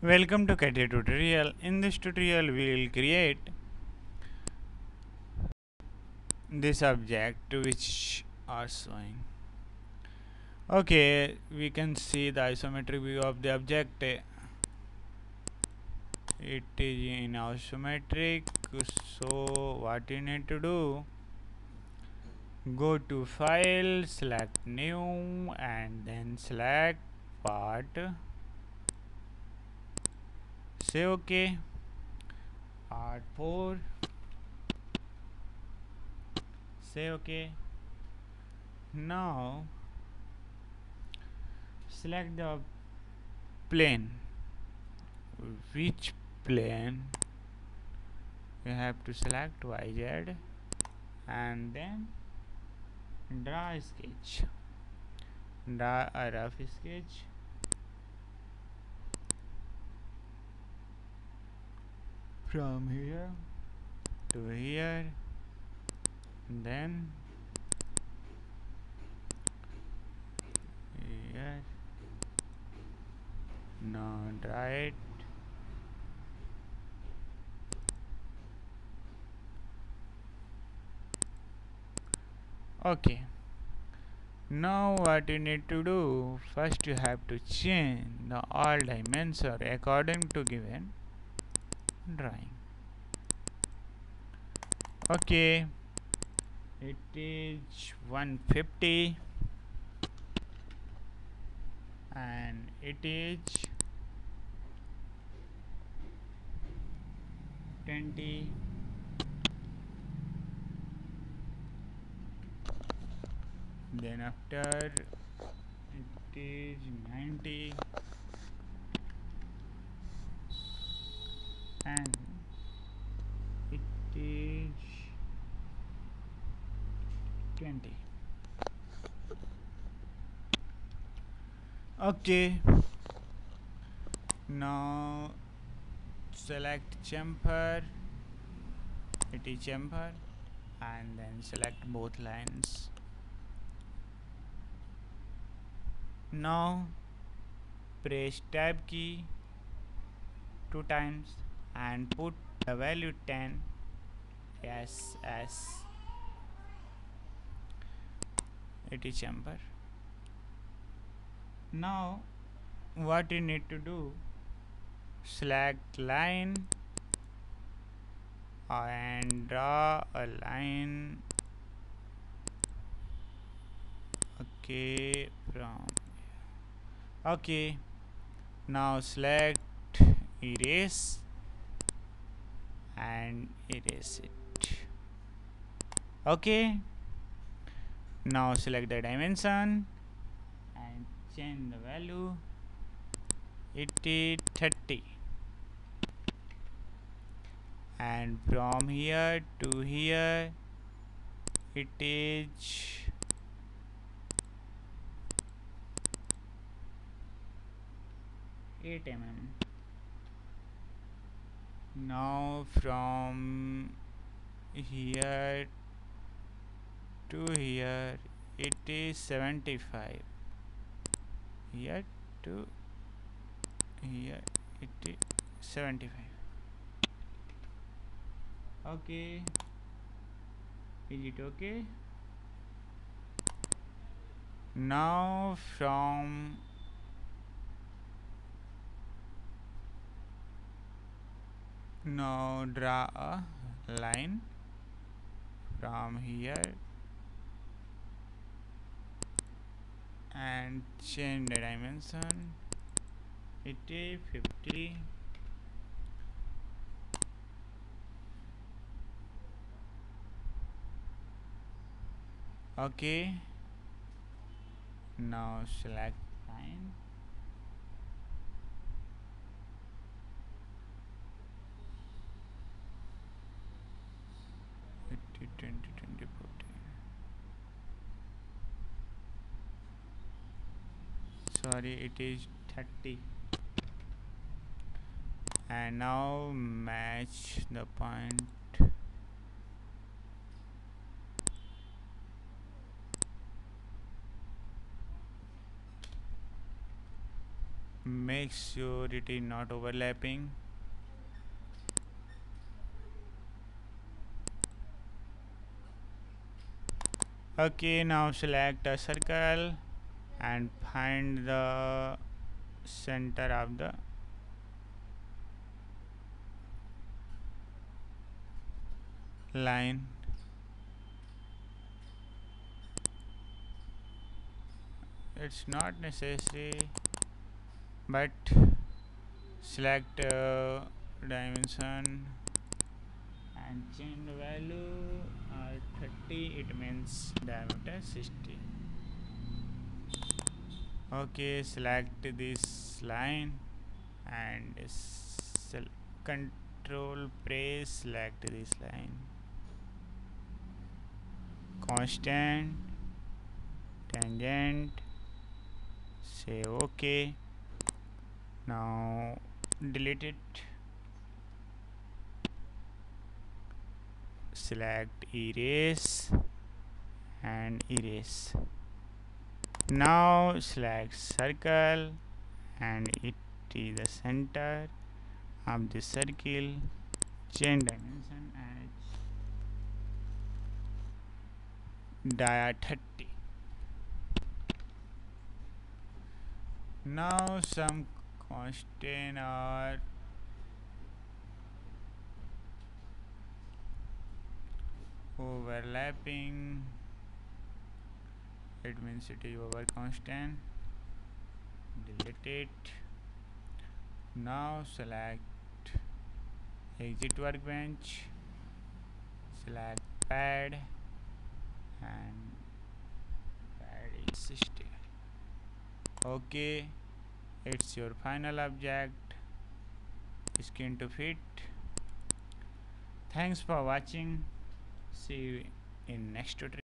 Welcome to CATIA tutorial. In this tutorial we will create this object which are showing. Okay, we can see the isometric view of the object. It is in isometric. So what you need to do? Go to file, select new and then select part say ok part 4 say ok now select the plane. Which plane you have to select yz and then draw a sketch. Draw a rough sketch from here to here then here now right. Okay. Now what you need to do first you have to change the all dimension according to given drawing. Okay. It is 150 and it is 20 then after it is 90 it is 20 okay. Now select chamfer. It is chamfer. And then select both lines. Now press tab key two times and put the value 10 yes as it is chamfer now what you need to do? Select line and draw a line. Okay from okay. Now select erase and erase it. Okay. Now select the dimension and change the value. It is 30 and from here to here it is eight mm now from here to here it is 75 here to here it is 75 okay. Is it okay? Now from now draw a line from here and change the dimension. It is 50 okay. Now select line sorry it is 30 and now match the point. Make sure it is not overlapping. Okay now select a circle and find the center of the line. It's not necessary but select uh, dimension and change value uh, 30 it means diameter 60 okay select this line and select control press select this line. Constraint tangent say ok now delete it. Select erase and erase now select circle and it is the center of the circle change dimension as dia 30 now some constraint are overlapping it means it is over constraint. Delete it. Now select exit workbench select pad and pad is 60 okay it's your final object skin to fit. Thanks for watching. See you in next tutorial